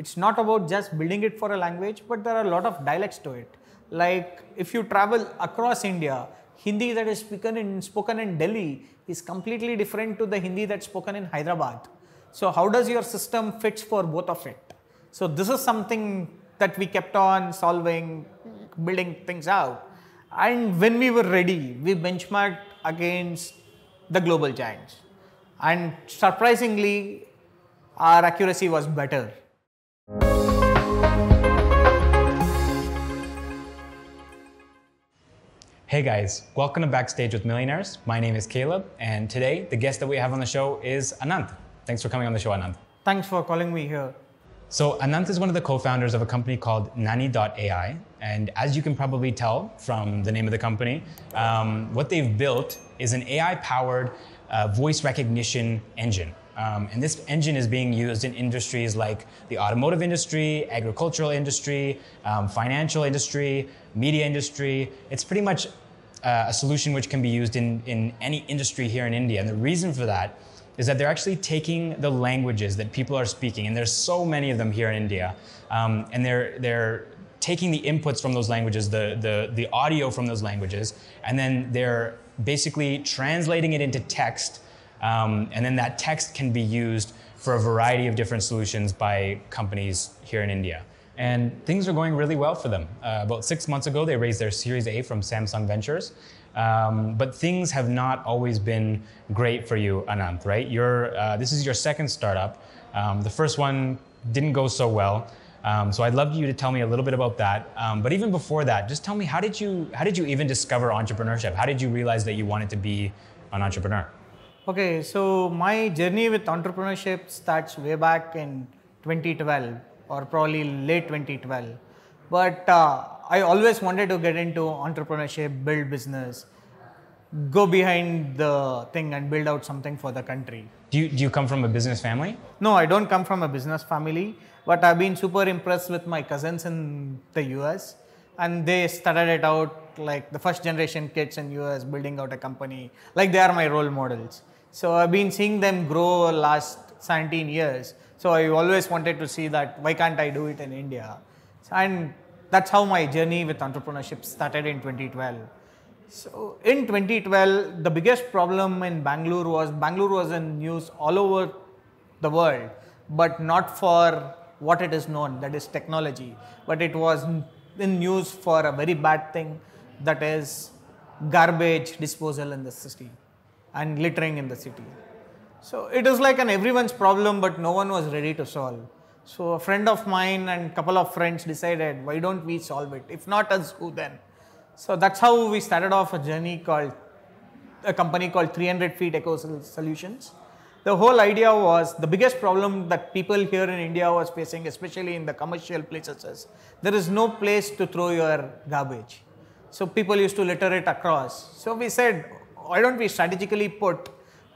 it's not about just building it for a language, but there are a lot of dialects to it. Like if you travel across India, Hindi that is spoken in spoken in Delhi is completely different to the Hindi that's spoken in Hyderabad. So how does your system fits for both of it? So this is something that we kept on solving, building things out. And when we were ready, we benchmarked against the global giants. And surprisingly, our accuracy was better. Hey guys, welcome to Backstage with Millionaires. My name is Caleb, and today the guest that we have on the show is Ananth. Thanks for coming on the show, Ananth. Thanks for calling me here. So, Ananth is one of the co founders of a company called Gnani.ai. And as you can probably tell from the name of the company, um, what they've built is an AI powered uh, voice recognition engine. Um, and this engine is being used in industries like the automotive industry, agricultural industry, um, financial industry, media industry. It's pretty much uh, a solution which can be used in, in any industry here in India. And the reason for that is that they're actually taking the languages that people are speaking, and there's so many of them here in India, um, and they're, they're taking the inputs from those languages, the, the, the audio from those languages, and then they're basically translating it into text. Um, and then that text can be used for a variety of different solutions by companies here in India. And things are going really well for them. Uh, about six months ago, they raised their Series A from Samsung Ventures. Um, but things have not always been great for you, Ananth, right? You're, uh, this is your second startup. Um, the first one didn't go so well. Um, so I'd love you to tell me a little bit about that. Um, but even before that, just tell me how did you how did you even discover entrepreneurship? How did you realize that you wanted to be an entrepreneur? Okay, so my journey with entrepreneurship starts way back in 2012 or probably late 2012. But uh, I always wanted to get into entrepreneurship, build business, go behind the thing and build out something for the country. Do you, do you come from a business family? No, I don't come from a business family, but I've been super impressed with my cousins in the US. And they started it out like the first generation kids in US building out a company. Like they are my role models. So I've been seeing them grow last 17 years. So I always wanted to see that why can't I do it in India? And that's how my journey with entrepreneurship started in 2012. So in 2012, the biggest problem in Bangalore was Bangalore was in news all over the world, but not for what it is known, that is technology, but it was in news for a very bad thing, that is garbage disposal in the city and littering in the city. So it is like an everyone's problem, but no one was ready to solve. So a friend of mine and couple of friends decided, why don't we solve it? If not us, who then? So that's how we started off a journey called a company called 300 Feet Eco Solutions. The whole idea was the biggest problem that people here in India was facing, especially in the commercial places, is there is no place to throw your garbage. So people used to litter it across. So we said, why don't we strategically put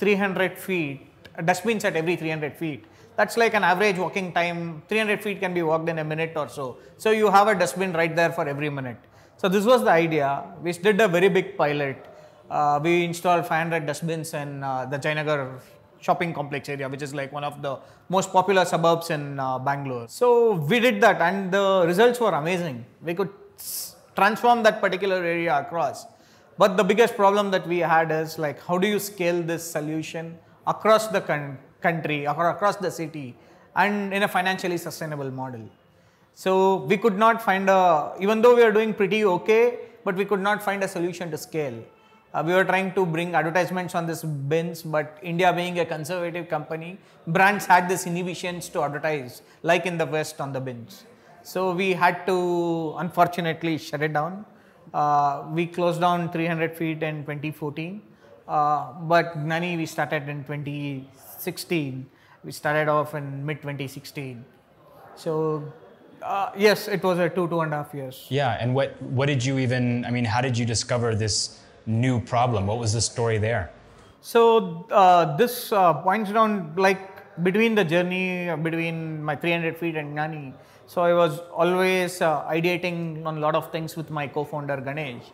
300 feet, dustbins at every 300 feet that's like an average walking time. 300 feet can be walked in a minute or so. So you have a dustbin right there for every minute. So this was the idea. We did a very big pilot. Uh, we installed 500 dustbins in uh, the Jayanagar shopping complex area, which is like one of the most popular suburbs in uh, Bangalore. So we did that, and the results were amazing. We could transform that particular area across. But the biggest problem that we had is like, how do you scale this solution across the country? across the city and in a financially sustainable model. So we could not find a, even though we are doing pretty okay, but we could not find a solution to scale. Uh, we were trying to bring advertisements on this bins, but India being a conservative company, brands had this inhibitions to advertise, like in the West on the bins. So we had to unfortunately shut it down. Uh, we closed down 300 feet in 2014, uh, but Gnani we started in 2016. We started off in mid 2016. So uh, yes, it was a two two and a half years. Yeah, and what what did you even? I mean, how did you discover this new problem? What was the story there? So uh, this uh, points down like between the journey between my 300 feet and Gnani. So I was always uh, ideating on a lot of things with my co-founder Ganesh,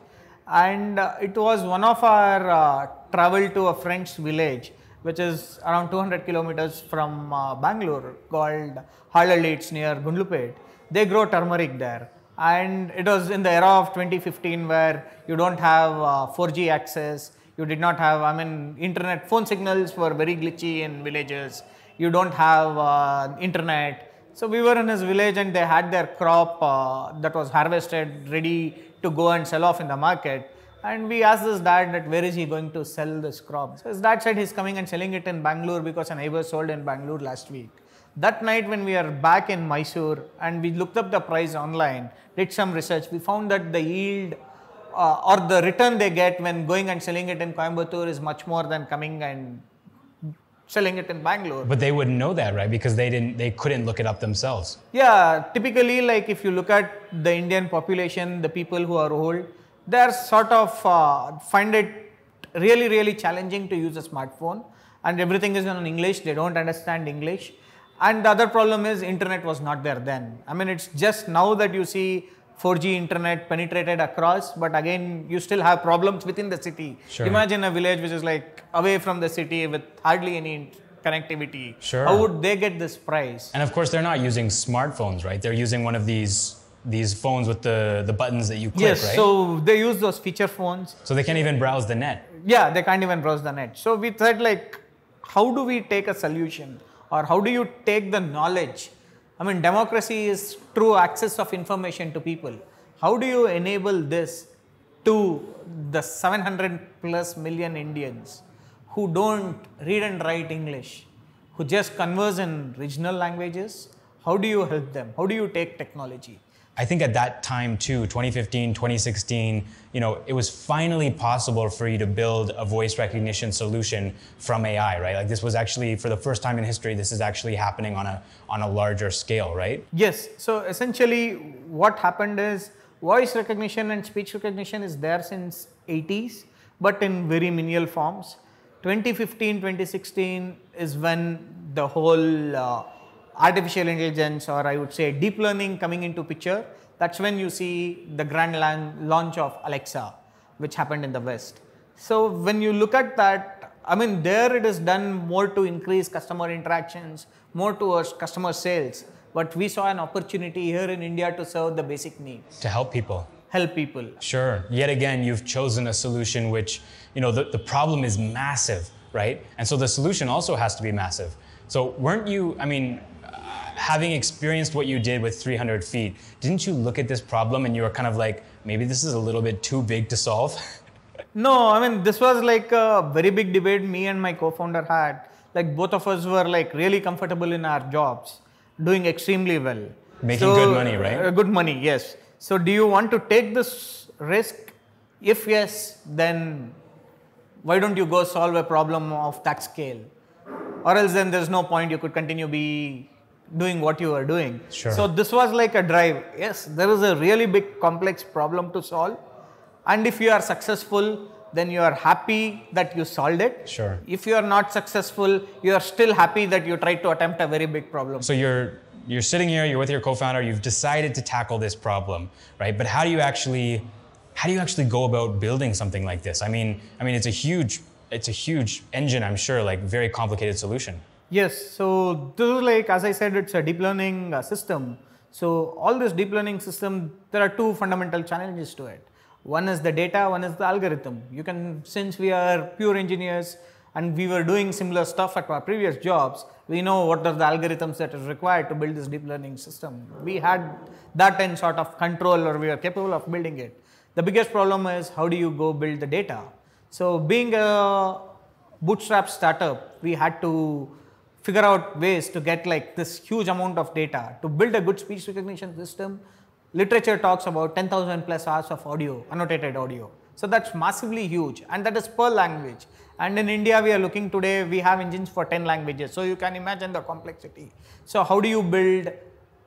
and uh, it was one of our uh, travel to a French village which is around 200 kilometers from uh, Bangalore, called Halali. It's near Gundlupet. They grow turmeric there. And it was in the era of 2015 where you don't have uh, 4G access, you did not have, I mean, internet phone signals were very glitchy in villages, you don't have uh, internet. So we were in his village and they had their crop uh, that was harvested ready to go and sell off in the market. And we asked his dad that where is he going to sell this crop. So his dad said he's coming and selling it in Bangalore because a neighbor sold in Bangalore last week. That night when we are back in Mysore and we looked up the price online, did some research, we found that the yield uh, or the return they get when going and selling it in Coimbatore is much more than coming and selling it in Bangalore. But they wouldn't know that, right? Because they didn't, they couldn't look it up themselves. Yeah, typically, like if you look at the Indian population, the people who are old, they are sort of uh, find it really, really challenging to use a smartphone, and everything is in English. They don't understand English, and the other problem is internet was not there then. I mean, it's just now that you see 4G internet penetrated across, but again, you still have problems within the city. Sure. Imagine a village which is like away from the city with hardly any connectivity. Sure. How would they get this price? And of course, they're not using smartphones, right? They're using one of these these phones with the, the buttons that you click, yes, right? so they use those feature phones. so they can't even browse the net. Yeah, they can't even browse the net. So we said like, how do we take a solution or how do you take the knowledge? I mean, democracy is true access of information to people. How do you enable this to the 700 plus million Indians who don't read and write English, who just converse in regional languages? How do you help them? How do you take technology? I think at that time too, 2015, 2016, you know, it was finally possible for you to build a voice recognition solution from AI, right? Like this was actually for the first time in history, this is actually happening on a on a larger scale, right? Yes. So essentially, what happened is voice recognition and speech recognition is there since 80s, but in very menial forms. 2015, 2016 is when the whole uh, artificial intelligence, or I would say deep learning, coming into picture. That's when you see the grand launch of Alexa, which happened in the West. So when you look at that, I mean, there it is done more to increase customer interactions, more towards customer sales. But we saw an opportunity here in India to serve the basic needs, To help people. help people. Sure. Yet again, you've chosen a solution which, you know, the, the problem is massive, right? And so the solution also has to be massive. So weren't you, I mean, having experienced what you did with 300 feet, didn't you look at this problem and you were kind of like, maybe this is a little bit too big to solve? No, I mean, this was like a very big debate me and my co founder had. Like, both of us were like really comfortable in our jobs, doing extremely well. Making good money, right? uh, good money, yes. So, do you want to take this risk? If yes, then why don't you go solve a problem of that scale? Or else, then there's no point. You could continue be doing what you were doing. Sure. So this was like a drive. Yes, there is a really big complex problem to solve, and if you are successful, then you are happy that you solved it. Sure. If you are not successful, you are still happy that you tried to attempt a very big problem. So you're you're sitting here, you're with your co-founder, you've decided to tackle this problem, right? But how do you actually how do you actually go about building something like this? I mean, I mean it's a huge it's a huge engine, I'm sure, like very complicated solution. Yes, so this is like, as I said, it's a deep learning uh, system. So all this deep learning system, there are two fundamental challenges to it. One is the data, one is the algorithm. You can, since we are pure engineers and we were doing similar stuff at our previous jobs, we know what are the algorithms that is required to build this deep learning system. We had that in sort of control or we are capable of building it. The biggest problem is how do you go build the data? So being a bootstrap startup, we had to figure out ways to get like this huge amount of data to build a good speech recognition system. Literature talks about 10,000 plus hours of audio, annotated audio. So that's massively huge, and that is per language. And in India, we are looking today, we have engines for 10 languages. So you can imagine the complexity. So how do you build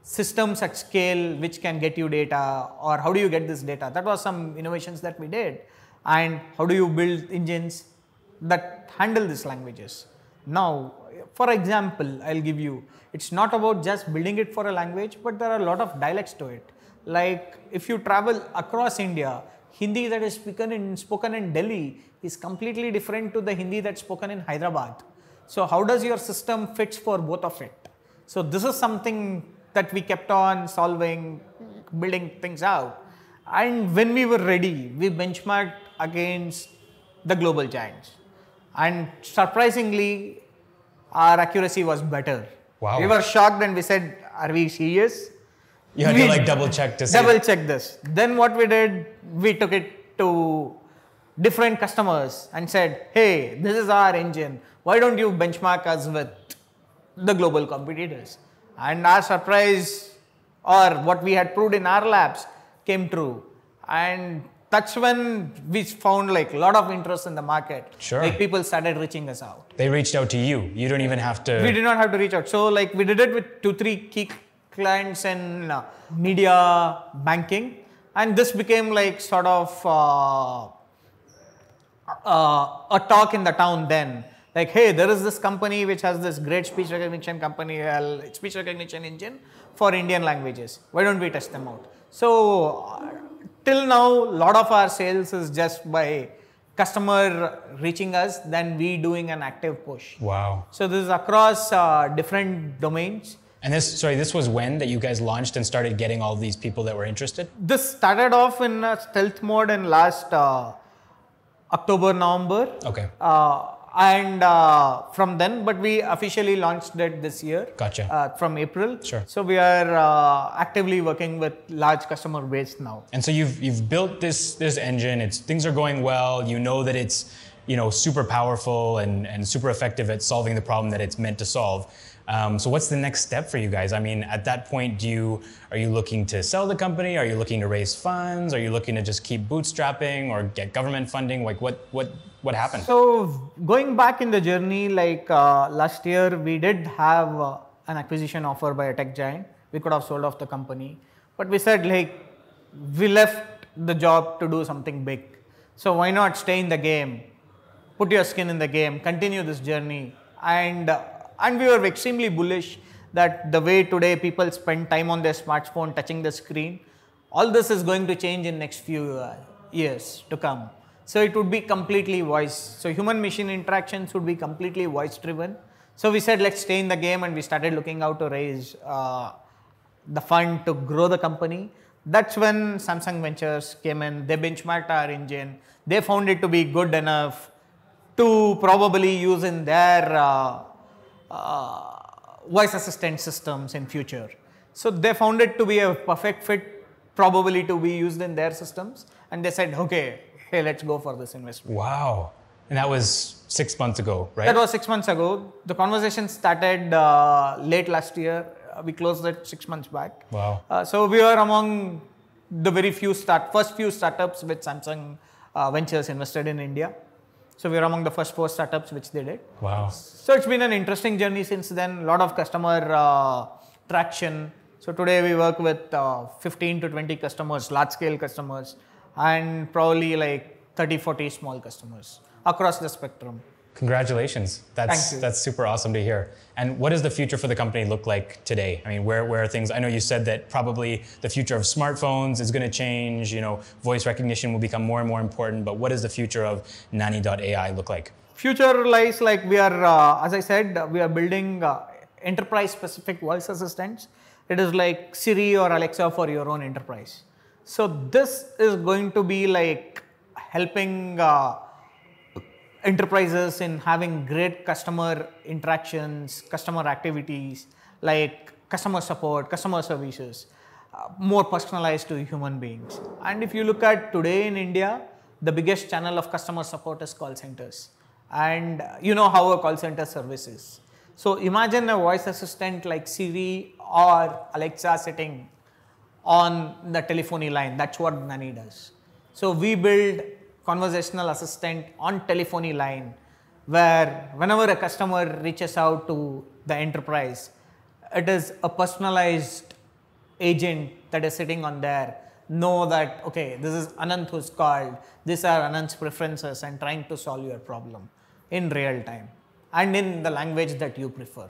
systems at scale which can get you data, or how do you get this data? That was some innovations that we did. And how do you build engines that handle these languages? Now, for example, I'll give you, it's not about just building it for a language, but there are a lot of dialects to it. Like if you travel across India, Hindi that is spoken in, spoken in Delhi is completely different to the Hindi that's spoken in Hyderabad. So how does your system fits for both of it? So this is something that we kept on solving, building things out. And when we were ready, we benchmarked against the global giants. And surprisingly, our accuracy was better. Wow. We were shocked and we said, Are we serious? You had We to like double check to see. Double check this. Then what we did, we took it to different customers and said, Hey, this is our engine. Why don't you benchmark us with the global competitors? And our surprise, or what we had proved in our labs, came true. And that's when we found like a lot of interest in the market. Sure. Like people started reaching us out. They reached out to you. You don't even have to. We did not have to reach out. So like we did it with two, three key clients in uh, media banking, and this became like sort of uh, uh, a talk in the town then. Like, hey, there is this company which has this great speech recognition company, uh, speech recognition engine for Indian languages. Why don't we test them out? So uh, till now, lot of our sales is just by customer reaching us than we doing an active push. Wow. So this is across uh, different domains. And this, sorry, this was when that you guys launched and started getting all these people that were interested? This started off in stealth mode in last uh, October, November. Okay. Uh, and uh, from then, but we officially launched it this year. Gotcha. Uh, from April. Sure. So we are uh, actively working with large customer base now. And so you've you've built this this engine. It's things are going well. You know that it's you know super powerful and and super effective at solving the problem that it's meant to solve. Um, so what's the next step for you guys? I mean, at that point, do you are you looking to sell the company? Are you looking to raise funds? Are you looking to just keep bootstrapping or get government funding? Like what what what happened? So going back in the journey, like uh, last year, we did have uh, an acquisition offer by a tech giant. We could have sold off the company, but we said like we left the job to do something big. So why not stay in the game, put your skin in the game, continue this journey, and uh, and we were extremely bullish that the way today people spend time on their smartphone touching the screen, all this is going to change in next few uh, years to come. So it would be completely voice. So human machine interactions would be completely voice driven. So we said let's stay in the game and we started looking out to raise uh, the fund to grow the company. That's when Samsung Ventures came in. They benchmarked our engine. They found it to be good enough to probably use in their uh, voice assistant systems in future. So they found it to be a perfect fit, probably to be used in their systems, and they said, okay, hey, let's go for this investment. Wow. And that was six months ago, right? That was six months ago. The conversation started uh, late last year. Uh, we closed it six months back. Wow. Uh, so we are among the very few start first few startups which Samsung uh, Ventures invested in India. So we are among the first four startups which they did. Wow. So it's been an interesting journey since then. A lot of customer uh, traction. So today we work with uh, 15 to 20 customers, large scale customers, and probably like 30, 40 small customers across the spectrum. Congratulations. That's that's super awesome to hear. And what does the future for the company look like today? I mean, where where are things? I know you said that probably the future of smartphones is going to change. You know, voice recognition will become more and more important. But what does the future of Gnani.ai look like? Future lies like we are, uh, as I said, we are building uh, enterprise specific voice assistants. It is like Siri or Alexa for your own enterprise. So this is going to be like helping uh, enterprises in having great customer interactions, customer activities like customer support, customer services, uh, more personalized to human beings. And if you look at today in India, the biggest channel of customer support is call centers. And uh, you know how a call center service is. So imagine a voice assistant like Siri or Alexa sitting on the telephony line. That's what Gnani does. So we build conversational assistant on telephony line where whenever a customer reaches out to the enterprise, it is a personalized agent that is sitting on there. Know that okay this is anant who's called. These are anant's preferences and trying to solve your problem in real time and in the language that you prefer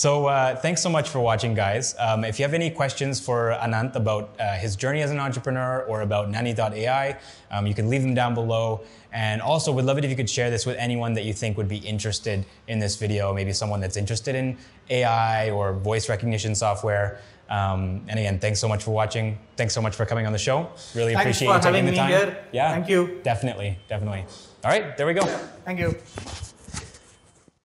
So uh, thanks so much for watching, guys. Um, if you have any questions for Ananth about uh, his journey as an entrepreneur or about Gnani.ai, um, you can leave them down below. And also, we'd love it if you could share this with anyone that you think would be interested in this video, maybe someone that's interested in AI or voice recognition software. Um, and again, thanks so much for watching. Thanks so much for coming on the show. Really appreciate you taking having the me time. here. Yeah, Thank you. Definitely, definitely. All right, there we go. Thank you.